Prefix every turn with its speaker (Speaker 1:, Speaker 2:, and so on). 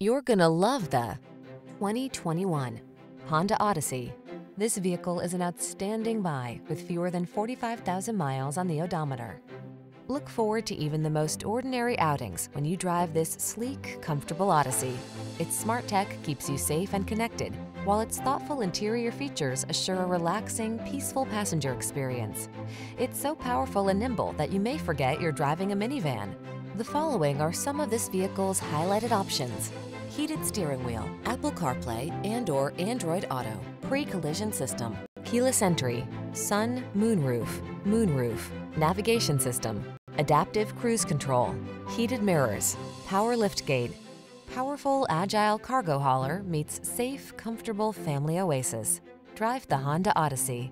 Speaker 1: You're gonna love the 2021 Honda Odyssey. This vehicle is an outstanding buy with fewer than 45,000 miles on the odometer. Look forward to even the most ordinary outings when you drive this sleek, comfortable Odyssey. Its smart tech keeps you safe and connected, while its thoughtful interior features assure a relaxing, peaceful passenger experience. It's so powerful and nimble that you may forget you're driving a minivan. The following are some of this vehicle's highlighted options. Heated steering wheel, Apple CarPlay and or Android Auto, pre-collision system, keyless entry, sun, moonroof, moonroof, navigation system, adaptive cruise control, heated mirrors, power liftgate. Powerful, agile cargo hauler meets safe, comfortable family oasis. Drive the Honda Odyssey.